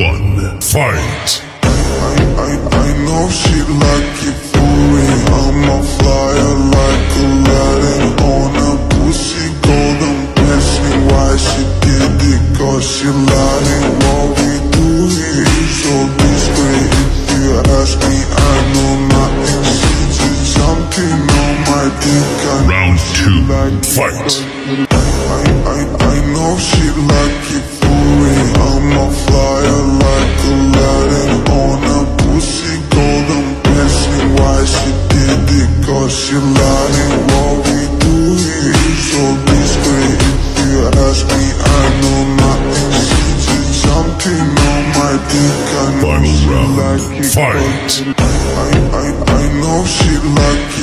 Fight! I, I, I know she like it for me. I'm a flyer like Aladdin On a pussy golden blessing Why she did it cause she lied And what we do here is so discreet. If you ask me I know nothing She's just something on my dick. I Round two, like it fight. Cause lied And what we do here is so discreet If you ask me I know nothing She's just something on my dick I know Final she round, like it fight. I, I, I know she like it